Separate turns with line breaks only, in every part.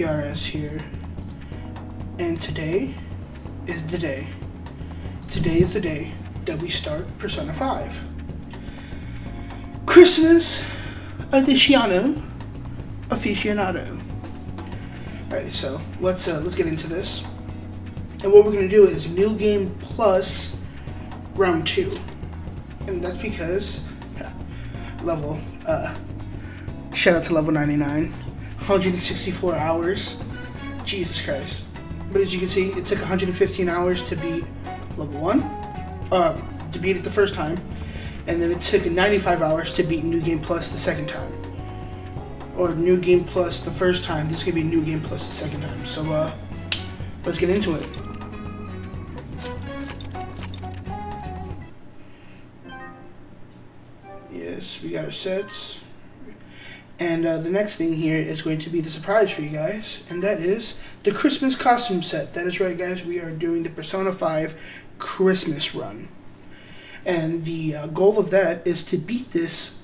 PRS here. And today is the day. Today is the day that we start Persona 5. Christmas Ediciono Aficionado. Alright, so let's uh, let's get into this. And what we're gonna do is new game plus round two. And that's because level uh shout out to level 99 164 hours. Jesus christ. But as you can see it took 115 hours to beat level 1 uh, to beat it the first time and then it took 95 hours to beat new game plus the second time. Or new game plus the first time. This is gonna be new game plus the second time. So uh let's get into it. Yes we got our sets and uh, the next thing here is going to be the surprise for you guys, and that is the Christmas costume set. That is right, guys. We are doing the Persona 5 Christmas run. And the uh, goal of that is to beat this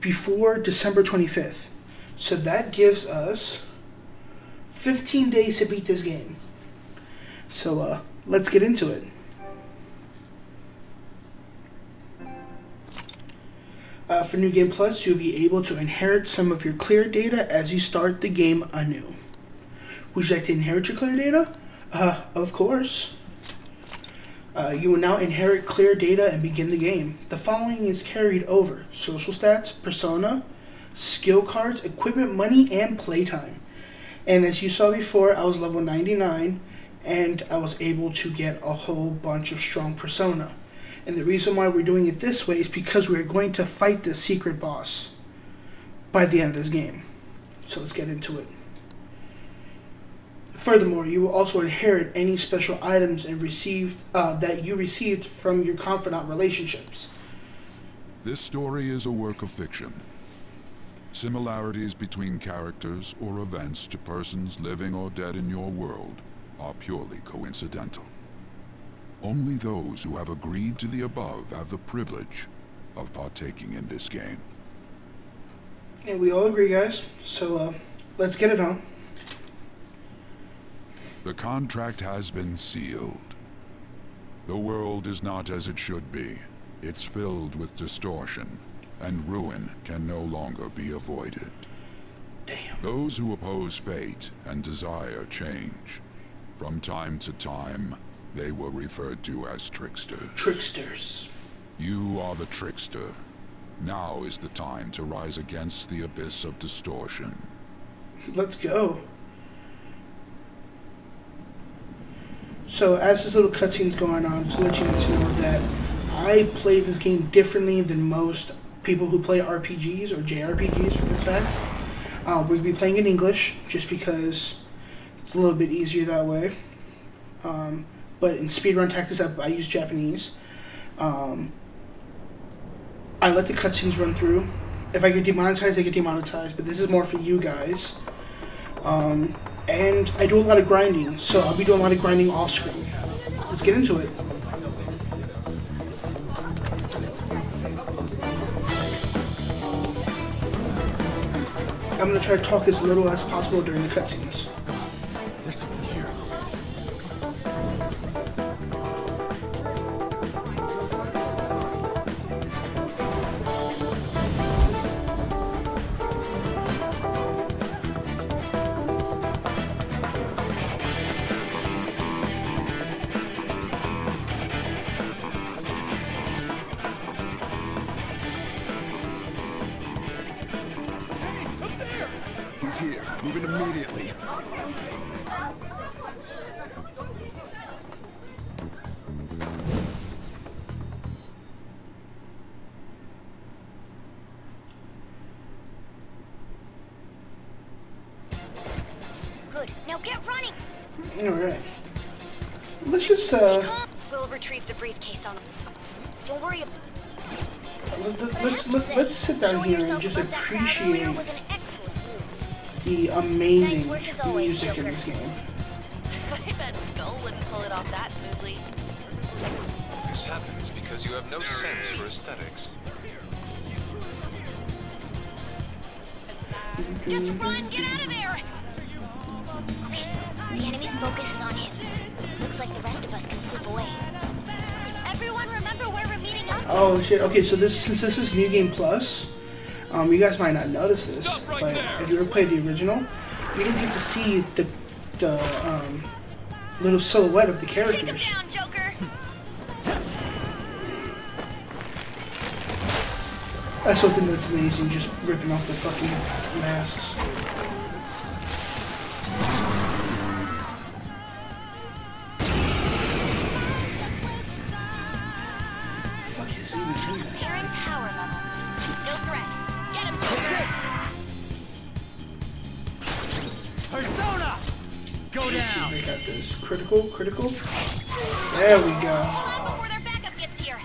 before December 25th. So that gives us 15 days to beat this game. So uh, let's get into it. Uh, for New Game Plus, you'll be able to inherit some of your clear data as you start the game anew. Would you like to inherit your clear data? Uh, of course. Uh, you will now inherit clear data and begin the game. The following is carried over social stats, persona, skill cards, equipment money, and playtime. And as you saw before, I was level 99 and I was able to get a whole bunch of strong persona. And the reason why we're doing it this way is because we're going to fight the secret boss by the end of this game. So let's get into it. Furthermore, you will also inherit any special items and received uh, that you received from your confidant relationships.
This story is a work of fiction. Similarities between characters or events to persons living or dead in your world are purely coincidental. Only those who have agreed to the above have the privilege of partaking in this game.
And we all agree, guys. So uh, let's get it on.
The contract has been sealed. The world is not as it should be. It's filled with distortion, and ruin can no longer be avoided.
Damn.
Those who oppose fate and desire change. From time to time, they were referred to as tricksters.
Tricksters.
You are the trickster. Now is the time to rise against the abyss of distortion.
Let's go. So as this little cutscene's going on, just to let you guys know that I play this game differently than most people who play RPGs or JRPGs for this fact. Uh, we're going to be playing in English just because it's a little bit easier that way. Um, but in speedrun tactics, I, I use Japanese. Um, I let the cutscenes run through. If I get demonetized, I get demonetized. But this is more for you guys. Um, and I do a lot of grinding, so I'll be doing a lot of grinding off screen. Let's get into it. I'm gonna try to talk as little as possible during the cutscenes. Let's just, uh,
We'll retrieve the briefcase on. Don't worry.
let, let- let's, let, let's sit down here and just appreciate
Was an excellent move.
the amazing
Nice work as
music in this game.
I bet Skull wouldn't pull it off that smoothly.
This happens because you have no sense for aesthetics.
Just run! Get out of there! Okay, the enemy's focus is on him. Looks like the rest of us can slip away. Everyone remember where we're meeting up?
Oh shit. Okay, so this since this is New Game Plus, um, you guys might not notice this,
right
but
there.
if you ever played the original, you don't get to see the the um, little silhouette of the
Take
characters.
down, Joker!
That's something that's amazing, just ripping off the fucking masks.
Go down!
They got this. Critical, critical. There we go.
Hold on before their backup gets here.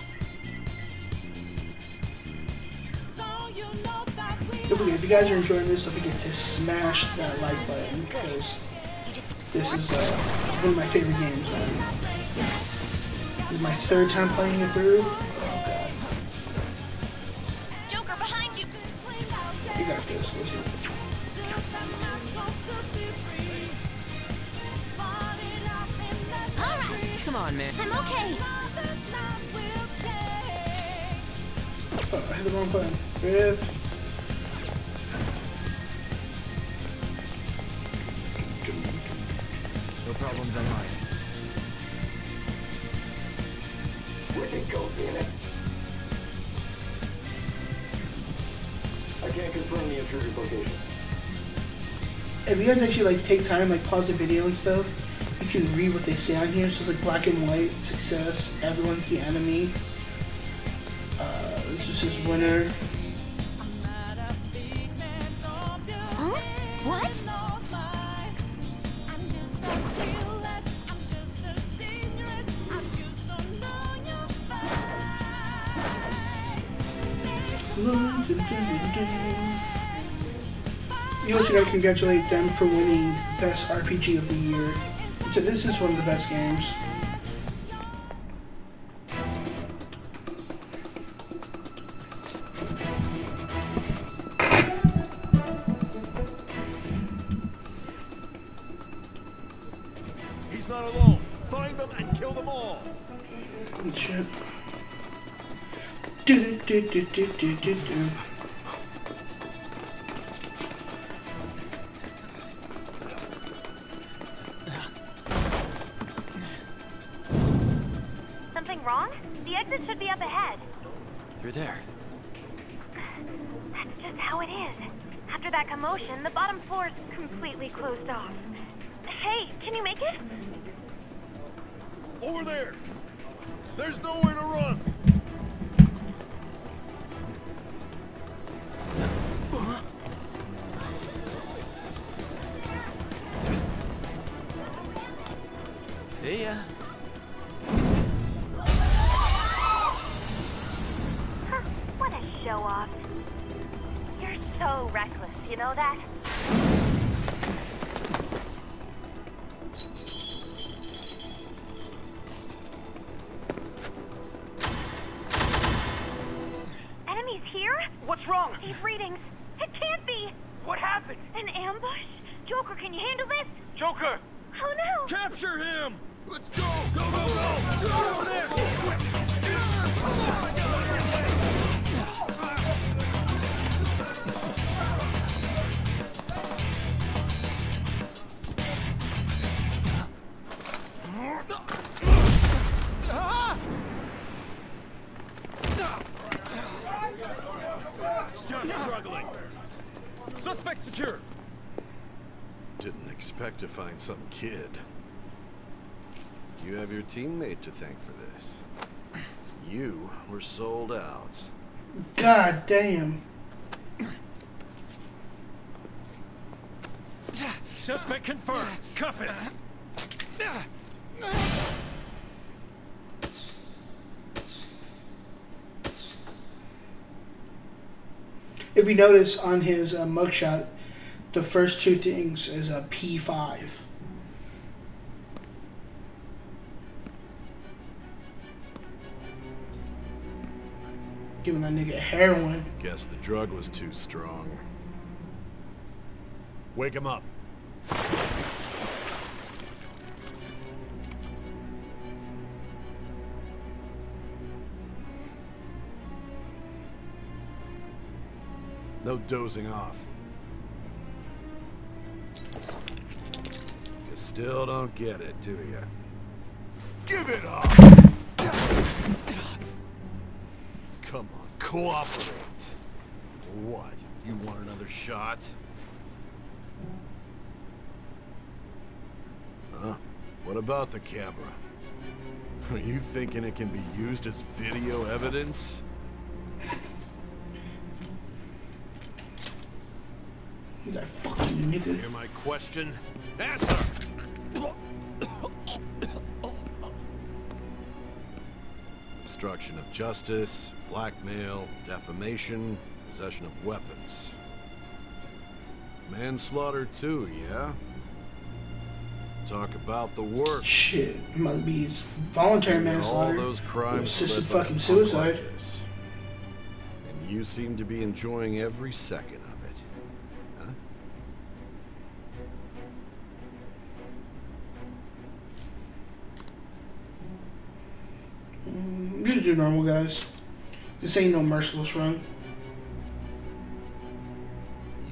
Don't forget, if you guys are enjoying this, don't forget to smash that like button because this is uh, one of my favorite games, man. This is my third time playing it through.
On, man.
I'm okay.
Oh, I hit the wrong button. Yeah.
No problems on mine.
Where'd it go, damn it? I can't confirm the intruder's location.
If you guys actually like take time, like pause the video and stuff, you can read what they say on here. It's just like black and white, success, everyone's the enemy. Uh, this is his winner.
Huh? What?
You also gotta congratulate them for winning Best RPG of the Year. So this is one of the best games.
He's not alone. Find them and kill them all.
Good shit. Do do do do do do do.
Closed off.
Let's go! Go, go, go! Go over there! Stop struggling! Suspect secure!
Didn't expect to find some kid. You have your teammate to thank for this. You were sold out.
God damn.
Suspect confirmed. Cuff it.
If you notice on his uh, mugshot, the first two things is a P5. Giving that nigga heroin.
Guess the drug was too strong. Wake him up. No dozing off. You still don't get it, do you? Give it up! Come on, cooperate. What? You want another shot? Huh? What about the camera? Are you thinking it can be used as video evidence?
That fucking nigga.
Hear my question? Answer! Obstruction of justice, blackmail, defamation, possession of weapons. Manslaughter too, yeah? Talk about the work.
Shit, it must be voluntary manslaughter.
All
those
crimes
assisted fucking suicide.
like. And you seem to be enjoying every second of it. Huh?
Normal, guys. This ain't no merciless run.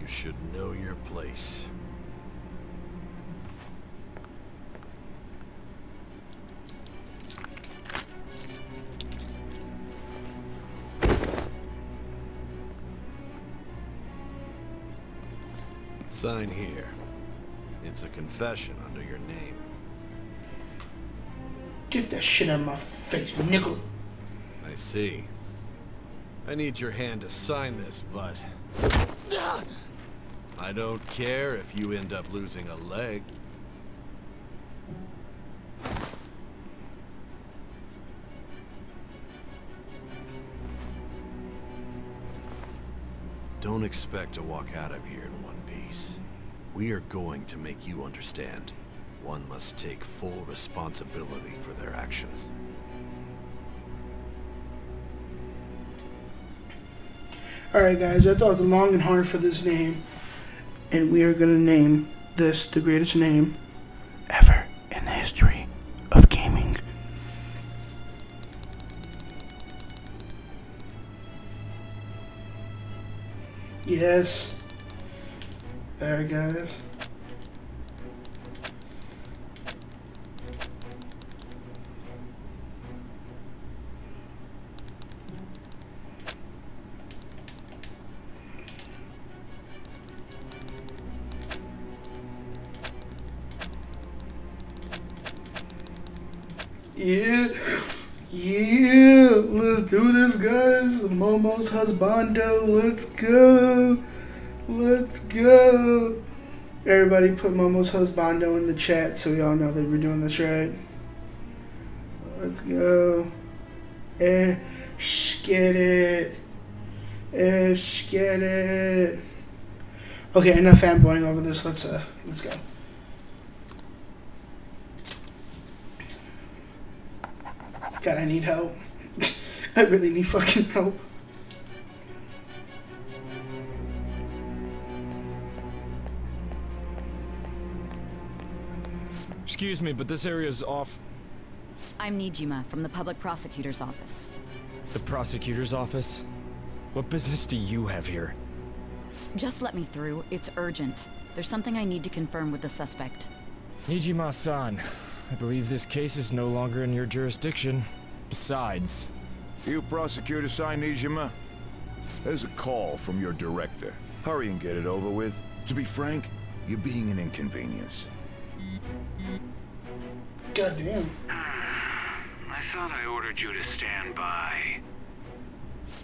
You should know your place. Sign here. It's a confession under your name.
Get that shit out of my face, nickel.
I see. I need your hand to sign this, bud. I don't care if you end up losing a leg. Don't expect to walk out of here in one piece. We are going to make you understand. One must take full responsibility for their actions.
Alright, guys, I thought long and hard for this name, and we are gonna name this the greatest name ever in the history of gaming. Yes. There, guys. Yeah. Yeah. Let's do this, guys. Momo's husbando. Let's go. Let's go. Everybody put Momo's husbando in the chat so we all know that we're doing this right. Let's go. Eh, get it. Eh, get it. Okay, enough fanboying over this. Let's uh, let's go. God, I need help. I really need fucking help.
Excuse me, but this area is off
I'm Nijima from the public prosecutor's office.
the prosecutor's office. What business do you have here?
Just let me through. It's urgent. There's something I need to confirm with the suspect.
Nijima-san, I believe this case is no longer in your jurisdiction. Besides,
You prosecutor sign Nijima? There's a call from your director. Hurry and get it over with. To be frank, you're being an inconvenience.
God damn.
I thought I ordered you to stand by.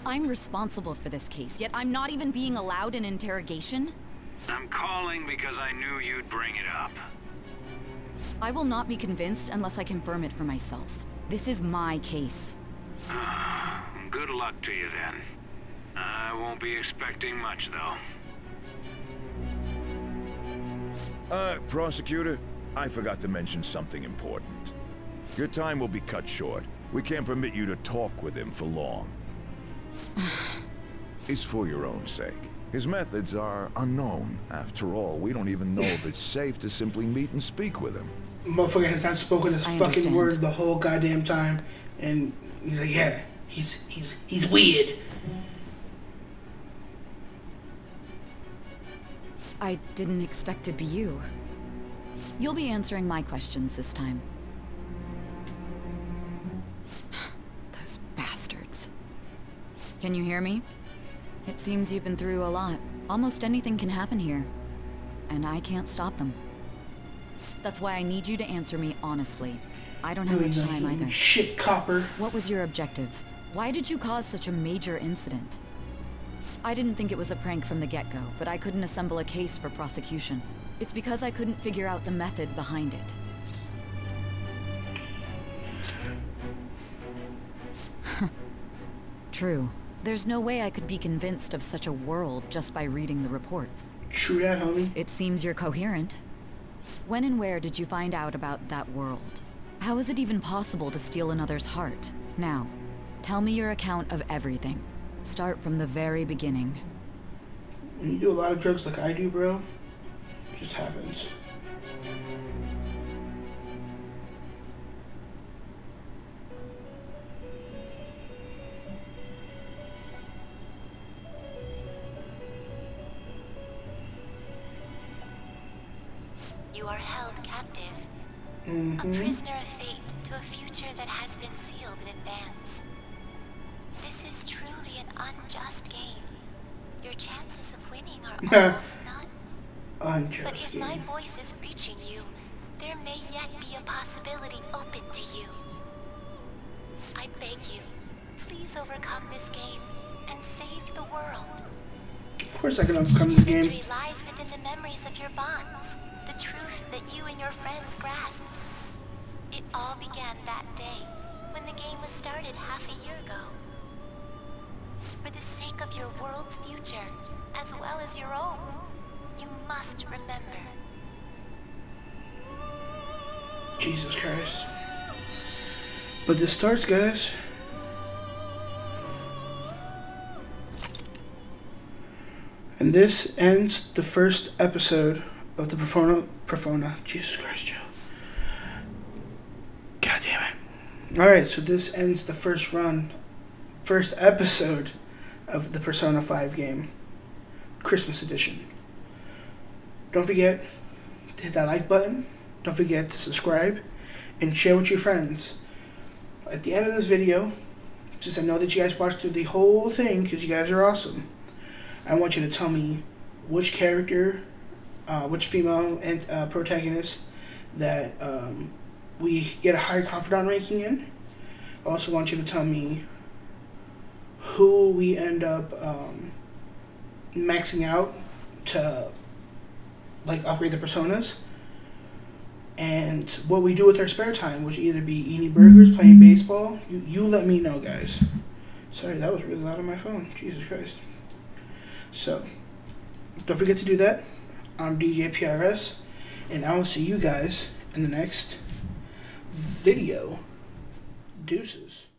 I'm responsible for this case, yet I'm not even being allowed an interrogation?
I'm calling because I knew you'd bring it up.
I will not be convinced unless I confirm it for myself. This is my case.
Good luck to you then. I won't be expecting much though.
Uh, prosecutor, I forgot to mention something important. Your time will be cut short. We can't permit you to talk with him for long. it's for your own sake. His methods are unknown. After all, we don't even know if it's safe to simply meet and speak with him.
Motherfucker has not spoken his
I
fucking
understand.
word the whole goddamn time, and he's like, yeah, he's he's he's weird.
I didn't expect it'd be you. You'll be answering my questions this time. Those bastards. Can you hear me? It seems you've been through a lot. Almost anything can happen here. And I can't stop them. That's why I need you to answer me honestly. I don't have much time either.
Shit, copper.
What was your objective? Why did you cause such a major incident? I didn't think it was a prank from the get-go, but I couldn't assemble a case for prosecution. It's because I couldn't figure out the method behind it. True. There's no way I could be convinced of such a world just by reading the reports.
True that, homie.
It seems you're coherent. When and where did you find out about that world? How is it even possible to steal another's heart? Now, tell me your account of everything. Start from the very beginning.
When you do a lot of drugs like I do, bro, it just happens. Mm-hmm.
a prisoner of fate to a future that has been sealed in advance. This is truly an unjust game. Your chances of winning are almost none.
Unjust But
if my voice is reaching you, there may yet be a possibility open to you. I beg you, please overcome this game and save the world.
Of course I can overcome this game.
Lies within the memories of your bonds, the truth that you and your friends grasped. It all began that day, when the game was started half a year ago. For the sake of your world's future, as well as your own, you must remember.
Jesus Christ. But this starts, guys. And this ends the first episode of the Persona. Persona. Jesus Christ, Joe. God damn it. Alright, so this ends the first run, first episode of the Persona 5 game, Christmas Edition. Don't forget to hit that like button. Don't forget to subscribe and share with your friends. At the end of this video, since I know that you guys watched through the whole thing because you guys are awesome, I want you to tell me which character, uh, which female and uh, protagonist that um, we get a higher confidant ranking in. I also want you to tell me who we end up um, maxing out to like upgrade the personas and what we do with our spare time, which either be eating burgers, playing baseball. You you let me know, guys. Sorry, that was really loud on my phone. Jesus Christ. So, don't forget to do that. I'm DJ PRS, and I will see you guys in the next video. Deuces.